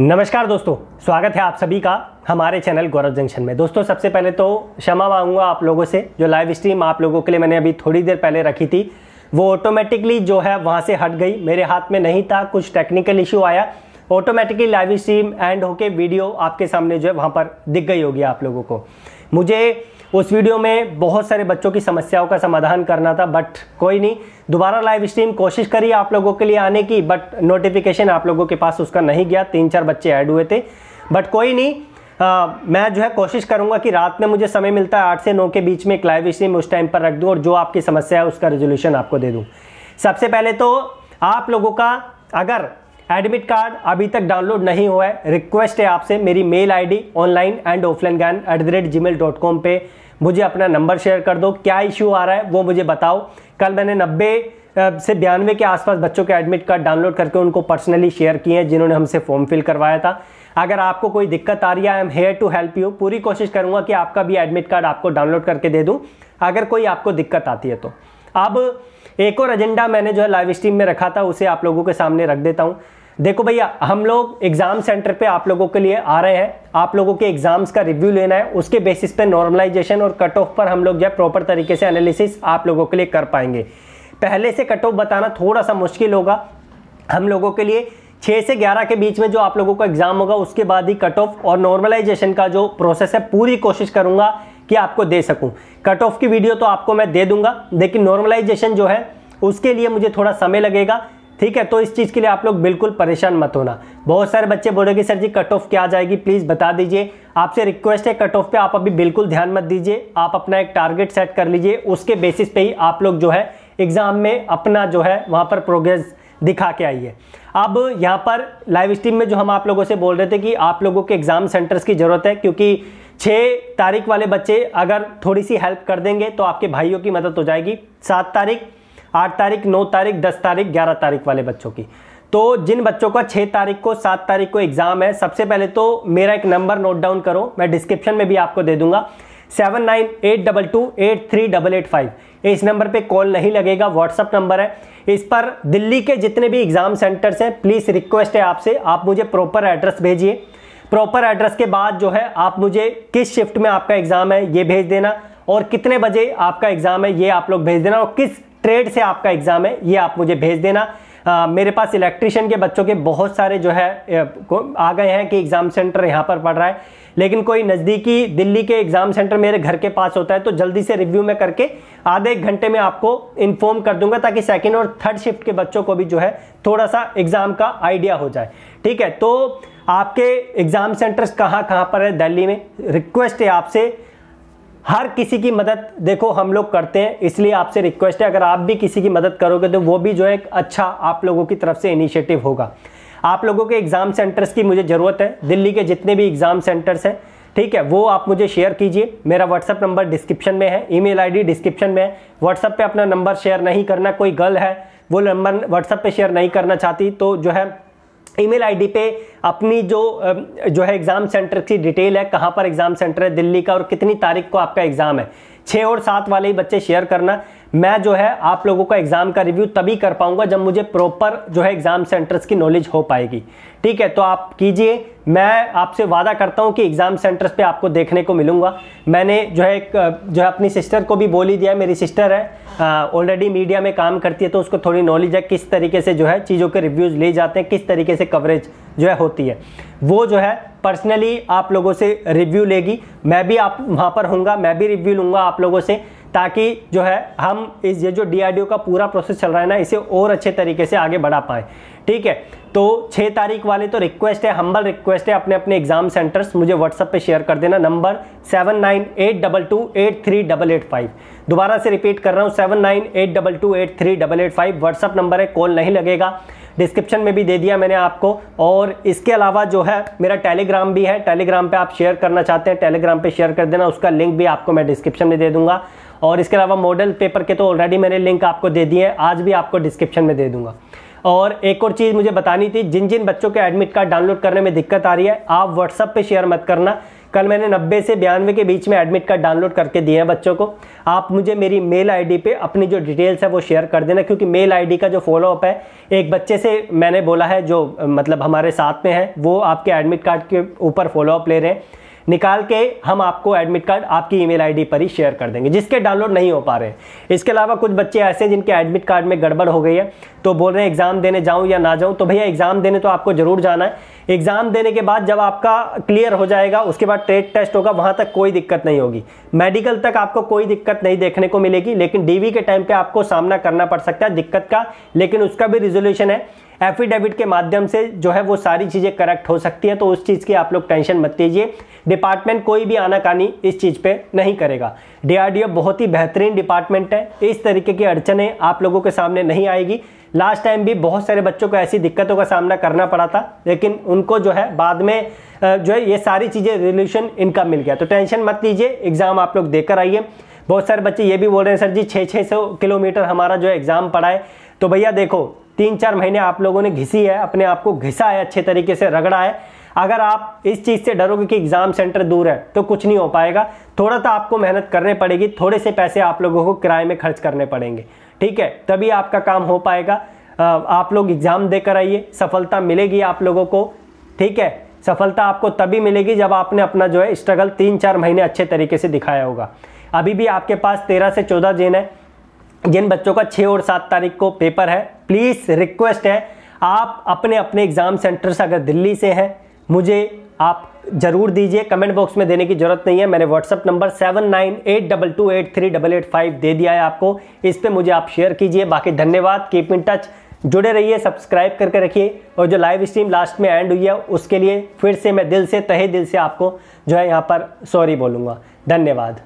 नमस्कार दोस्तों, स्वागत है आप सभी का हमारे चैनल गौरव जंक्शन में। दोस्तों, सबसे पहले तो क्षमा मांगूँगा आप लोगों से, जो लाइव स्ट्रीम आप लोगों के लिए मैंने अभी थोड़ी देर पहले रखी थी, वो ऑटोमेटिकली जो है वहाँ से हट गई, मेरे हाथ में नहीं था, कुछ टेक्निकल इशू आया। ऑटोमेटिकली लाइव स्ट्रीम एंड होके वीडियो आपके सामने जो है वहाँ पर दिख गई होगी आप लोगों को। मुझे उस वीडियो में बहुत सारे बच्चों की समस्याओं का समाधान करना था बट कोई नहीं। दोबारा लाइव स्ट्रीम कोशिश करी आप लोगों के लिए आने की बट नोटिफिकेशन आप लोगों के पास उसका नहीं गया। तीन चार बच्चे ऐड हुए थे। बट कोई नहीं आ, मैं जो है कोशिश करूँगा कि रात में मुझे समय मिलता है आठ से नौ के बीच में एक लाइव स्ट्रीम उस टाइम पर रख दूँ और जो आपकी समस्या है उसका रेजोल्यूशन आपको दे दूँ। सबसे पहले तो आप लोगों का अगर एडमिट कार्ड अभी तक डाउनलोड नहीं हुआ है। रिक्वेस्ट है आपसे, मेरी mail ID online and offline Gyan at the rate Gmail dot com पर मुझे अपना नंबर शेयर कर दो। क्या इश्यू आ रहा है, वो मुझे बताओ। कल मैंने नब्बे से बयानवे के आसपास बच्चों के एडमिट कार्ड डाउनलोड करके उनको पर्सनली शेयर किए हैं, जिन्होंने हमसे फॉर्म फिल करवाया था। अगर आपको कोई दिक्कत आ रही है I am here to help you पूरी कोशिश करूँगा कि आपका भी एडमिट कार्ड आपको डाउनलोड करके दे दूँ। अगर कोई आपको दिक्कत आती है तो। अब एक और एजेंडा मैंने जो है लाइव स्ट्रीम में रखा था, उसे आप लोगों के सामने रख देता हूँ। देखो भैया, हम लोग एग्ज़ाम सेंटर पे आप लोगों के लिए आ रहे हैं। आप लोगों के एग्ज़ाम्स का रिव्यू लेना है। उसके बेसिस पे नॉर्मलाइजेशन और कट ऑफ़ पर हम लोग जो है प्रॉपर तरीके से एनालिसिस आप लोगों के लिए कर पाएँगे। पहले से कट ऑफ़ बताना थोड़ा सा मुश्किल होगा। हम लोगों के लिए छः से ग्यारह के बीच में जो आप लोगों का एग्ज़ाम होगा, उसके बाद ही कट ऑफ़ और नॉर्मलाइजेशन का जो प्रोसेस है, पूरी कोशिश करूँगा कि आपको दे सकूँ। कट ऑफ़ की वीडियो तो आपको मैं दे दूँगा, लेकिन नॉर्मलाइजेशन जो है, उसके लिए मुझे थोड़ा समय लगेगा। ठीक है तो इस चीज़ के लिए आप लोग बिल्कुल परेशान मत होना। बहुत सारे बच्चे बोलेंगे, सर जी कट ऑफ़ क्या आ जाएगी? प्लीज़ बता दीजिए। आपसे रिक्वेस्ट है कट ऑफ़ पे, आप अभी बिल्कुल ध्यान मत दीजिए। आप अपना एक टारगेट सेट कर लीजिए। उसके बेसिस पे ही आप लोग जो है एग्ज़ाम में अपना जो है, वहाँ पर प्रोग्रेस दिखा के आइए। अब यहाँ पर लाइव स्ट्रीम में जो हम आप लोगों से बोल रहे थे कि आप लोगों के एग्ज़ाम सेंटर्स की ज़रूरत है, क्योंकि छः तारीख वाले बच्चे अगर थोड़ी सी हेल्प कर देंगे तो आपके भाइयों की मदद हो जाएगी। सात तारीख आठ तारीख, नौ तारीख, दस तारीख, ग्यारह तारीख वाले बच्चों की। तो जिन बच्चों का छः तारीख को, सात तारीख को एग्ज़ाम है, सबसे पहले तो मेरा एक नंबर नोट डाउन करो, मैं डिस्क्रिप्शन में भी आपको दे दूँगा। Seven nine eight double two eight three double eight five इस नंबर पे कॉल नहीं लगेगा व्हाट्सअप नंबर है। इस पर दिल्ली के जितने भी एग्ज़ाम सेंटर्स हैं प्लीज़ रिक्वेस्ट है आपसे, आप मुझे प्रॉपर एड्रेस भेजिए। प्रॉपर एड्रेस के बाद जो है, आप मुझे किस शिफ्ट में आपका एग्ज़ाम है, ये भेज देना। और कितने बजे आपका एग्ज़ाम है, ये आप लोग भेज देना। और किस ट्रेड से आपका एग्ज़ाम है ये आप मुझे भेज देना। आ, मेरे पास इलेक्ट्रिशियन के बच्चों के बहुत सारे जो है आ गए हैं कि एग्ज़ाम सेंटर यहाँ पर पढ़ रहा है। लेकिन कोई नज़दीकी दिल्ली के एग्ज़ाम सेंटर मेरे घर के पास होता है तो जल्दी से रिव्यू में करके आधे एक घंटे में आपको इन्फॉर्म कर दूँगा ताकि सेकेंड और थर्ड शिफ्ट के बच्चों को भी जो है थोड़ा सा एग्ज़ाम का आइडिया हो जाए। ठीक है तो आपके एग्ज़ाम सेंटर्स कहाँ कहाँ पर है? दिल्ली में। रिक्वेस्ट है आपसे हर किसी की मदद देखो हम लोग करते हैं, इसलिए आपसे रिक्वेस्ट है, अगर आप भी किसी की मदद करोगे तो वो भी जो है एक अच्छा आप लोगों की तरफ़ से इनिशिएटिव होगा। आप लोगों के एग्ज़ाम सेंटर्स की मुझे ज़रूरत है, दिल्ली के जितने भी एग्ज़ाम सेंटर्स हैं, ठीक है, वो आप मुझे शेयर कीजिए। मेरा व्हाट्सअप नंबर डिस्क्रिप्शन में है ईमेल आईडी डिस्क्रिप्शन में है। व्हाट्सअप पे अपना नंबर शेयर नहीं करना, कोई गर्ल है, वो नंबर व्हाट्सअप पे शेयर नहीं करना चाहती तो जो है ईमेल आईडी पे अपनी जो जो है एग्ज़ाम सेंटर की डिटेल है, कहाँ पर एग्ज़ाम सेंटर है, दिल्ली का, और कितनी तारीख को आपका एग्ज़ाम है। छः और सात वाले ही बच्चे शेयर करना। मैं जो है आप लोगों का एग्ज़ाम का रिव्यू तभी कर पाऊँगा जब मुझे प्रॉपर जो है एग्ज़ाम सेंटर्स की नॉलेज हो पाएगी। ठीक है तो आप कीजिए मैं आपसे वादा करता हूँ कि एग्ज़ाम सेंटर्स पे आपको देखने को मिलूँगा। मैंने जो है एक, जो है अपनी सिस्टर को भी बोल दिया मेरी सिस्टर है ऑलरेडी मीडिया में काम करती है तो उसको थोड़ी नॉलेज है किस तरीके से जो है चीज़ों के रिव्यूज़ ले जाते हैं, किस तरीके से कवरेज जो है होती है। वो जो है पर्सनली आप लोगों से रिव्यू लेगी। मैं भी आप, वहाँ पर हूँ मैं भी रिव्यू लूँगा आप लोगों से। ताकि जो है, हम इस, ये जो डीआरडीओ का पूरा प्रोसेस चल रहा है ना, इसे और अच्छे तरीके से आगे बढ़ा पाए। ठीक है? तो छः तारीख वाले तो रिक्वेस्ट है हम्बल रिक्वेस्ट है अपने अपने एग्ज़ाम सेंटर्स मुझे व्हाट्सअप पे शेयर कर देना। Number seven nine eight double two eight three double eight five दोबारा से रिपीट कर रहा हूँ seven nine eight double two eight three double eight five WhatsApp number है कॉल नहीं लगेगा। डिस्क्रिप्शन में भी दे दिया मैंने आपको। और इसके अलावा जो है, मेरा टेलीग्राम भी है। टेलीग्राम पे आप शेयर करना चाहते हैं टेलीग्राम पे शेयर कर देना। उसका लिंक भी आपको मैं डिस्क्रिप्शन में दे दूँगा। और इसके अलावा मॉडल पेपर के तो ऑलरेडी मैंने लिंक आपको दे दिए हैं, आज भी आपको डिस्क्रिप्शन में दे दूँगा। और एक और चीज़ मुझे बतानी थी, जिन जिन बच्चों के एडमिट कार्ड डाउनलोड करने में दिक्कत आ रही है, आप व्हाट्सअप पे शेयर मत करना। कल मैंने नब्बे से बयानवे के बीच में एडमिट कार्ड डाउनलोड करके दिए हैं बच्चों को। आप मुझे मेरी मेल आईडी पे अपनी जो डिटेल्स है वो शेयर कर देना, क्योंकि मेल आईडी का जो फॉलोअप है, एक बच्चे से मैंने बोला है जो मतलब हमारे साथ में है, वो आपके एडमिट कार्ड के ऊपर फॉलोअप ले रहे हैं। निकाल के हम आपको एडमिट कार्ड आपकी ईमेल आईडी पर ही शेयर कर देंगे, जिसके डाउनलोड नहीं हो पा रहे इसके अलावा कुछ बच्चे ऐसे हैं जिनके एडमिट कार्ड में गड़बड़ हो गई है तो बोल रहे हैं एग्ज़ाम देने जाऊँ या ना जाऊँ? तो भैया एग्ज़ाम देने तो आपको ज़रूर जाना है। एग्ज़ाम देने के बाद जब आपका क्लियर हो जाएगा, उसके बाद ट्रेड टेस्ट होगा, वहाँ तक कोई दिक्कत नहीं होगी। मेडिकल तक आपको कोई दिक्कत नहीं देखने को मिलेगी, लेकिन डीवी के टाइम पे आपको सामना करना पड़ सकता है दिक्कत का, लेकिन उसका भी रिजोल्यूशन है। एफिडेविट के माध्यम से जो है वो सारी चीज़ें करेक्ट हो सकती है तो उस चीज़ की आप लोग टेंशन मत लीजिए। डिपार्टमेंट कोई भी आनाकानी इस चीज़ पे नहीं करेगा। डीआरडीओ बहुत ही बेहतरीन डिपार्टमेंट है। इस तरीके की अड़चने आप लोगों के सामने नहीं आएगी। लास्ट टाइम भी बहुत सारे बच्चों को ऐसी दिक्कतों का सामना करना पड़ा था, लेकिन उनको जो है बाद में जो है ये सारी चीज़ें रिलेशन इनका मिल गया। तो टेंशन मत लीजिए एग्ज़ाम आप लोग देकर आइए। बहुत सारे बच्चे ये भी बोल रहे हैं, सर जी छः छः सौ किलोमीटर हमारा जो एग्ज़ाम पड़ा है। तो भैया देखो तीन चार महीने आप लोगों ने घिसी है, अपने आप को घिसा है अच्छे तरीके से, रगड़ा है। अगर आप इस चीज़ से डरोगे कि एग्ज़ाम सेंटर दूर है तो कुछ नहीं हो पाएगा। थोड़ा सा आपको मेहनत करने पड़ेगी, थोड़े से पैसे आप लोगों को किराए में खर्च करने पड़ेंगे। ठीक है, तभी आपका काम हो पाएगा। आप लोग एग्ज़ाम देकर आइए, सफलता मिलेगी आप लोगों को। ठीक है, सफलता आपको तभी मिलेगी जब आपने अपना जो है स्ट्रगल तीन चार महीने अच्छे तरीके से दिखाया होगा। अभी भी आपके पास तेरह से चौदह जेन है, जिन बच्चों का छः और सात तारीख को पेपर है, प्लीज़ रिक्वेस्ट है, आप अपने अपने एग्ज़ाम सेंटर से अगर दिल्ली से हैं मुझे आप ज़रूर दीजिए। कमेंट बॉक्स में देने की ज़रूरत नहीं है। मैंने WhatsApp number seven nine eight double two eight three double eight five दे दिया है आपको। इस पर मुझे आप शेयर कीजिए। बाकी धन्यवाद। कीप इन टच जुड़े रहिए सब्सक्राइब करके रखिए। और जो लाइव स्ट्रीम लास्ट में एंड हुई है, उसके लिए फिर से मैं दिल से, तहे दिल से आपको जो है यहाँ पर सॉरी बोलूँगा। धन्यवाद।